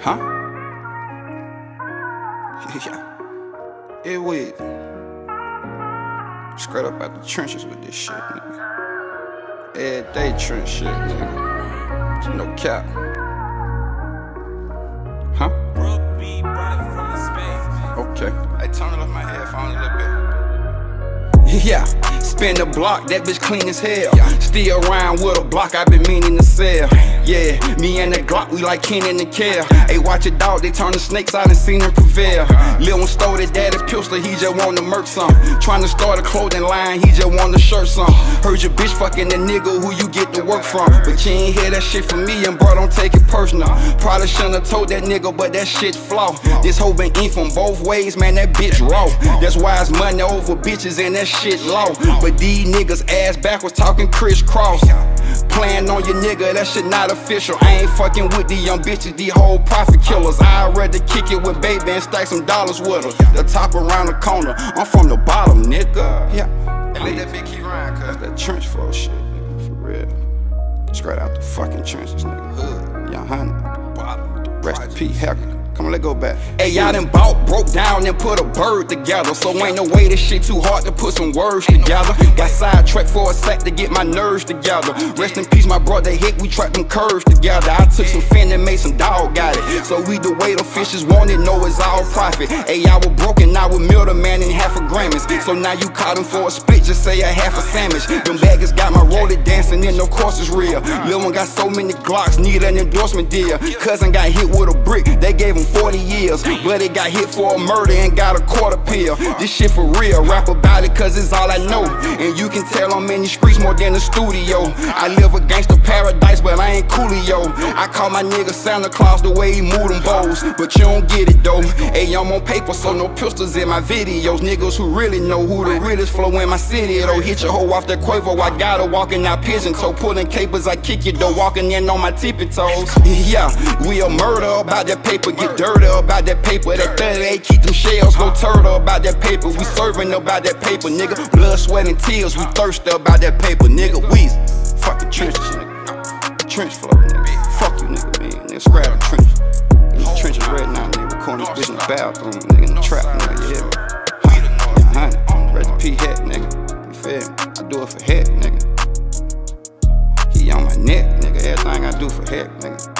Huh? yeah. It wait. Straight up out the trenches with this shit, nigga. Every day trench shit, nigga. No cap. Huh? Okay. I turn it off my headphones a little bit. Yeah, spin the block, that bitch clean as hell. Still around with a block, I been meaning to sell. Yeah, me and the Glock, we like Kenan and Kel. Hey, watch a dog, they turn the snakes out and seen them prevail. Lil one stole his daddy's pistol, he just want to murk some. Trying to start a clothing line, he just want to shirt some. Heard your bitch fucking the nigga who you get to work from. But you ain't hear that shit from me, and bro, don't take it personal. Probably shouldn't have told that nigga, but that shit flaw. This hoe been in from both ways, man, that bitch raw. That's why it's money over bitches and that shit low. But these niggas ass backwards talking crisscross. Playing on your nigga, that shit not official. I ain't fucking with these young bitches, these whole profit killers. I'd rather kick it with baby and stack some dollars with her. The top around the corner, I'm from the bottom, nigga. Yeah. Let that bitch keep riding, cuz. That trench flow shit, nigga, for real. Straight out the fucking trenches, nigga. Hood, young honey. Rest in peace, Hector. Come on, let go back. Hey, y'all done bought, broke down, and put a bird together. So ain't no way this shit too hard to put some words together. Got sidetracked for a sec to get my nerves together. Rest in peace, my brother hit, we tracked them curves together. I took some fin and made some dog, got it. So we the way the fishes want it, know it's all profit. Hey, I was broken, I was middleman Grammys. So now you caught him for a split, just say a half a sandwich. Them baggers got my roller dancing, and no course it's real. Lil one got so many Glocks, need an endorsement deal. Cousin got hit with a brick, they gave him 40 years. But it got hit for a murder and got a quarter pill. This shit for real, rap about it cause it's all I know. And you can tell I'm in the streets more than the studio. I live a gangster paradise, but Coolio. I call my nigga Santa Claus the way he move them bows. But you don't get it though. Hey, I'm on paper, so no pistols in my videos. Niggas who really know who the realest flow in my city though. Hit your hoe off that Quavo, I got her walking out pigeon toe. Pulling capers, I kick you though. Walking in on my tippy toes. Yeah, we a murder about that paper, get dirty about that paper. That 38 keep them shells, go turtle about that paper. We serving about that paper, nigga. Blood, sweat, and tears, we thirsty about that paper, nigga. We fucking trenches, nigga. Trench flow, bitch in the bathroom, nigga. In the trap, nigga. Yeah. Honey. Rest P hat, nigga. You feel me? I do it for head, nigga. He on my neck, nigga. Everything I do for head, nigga.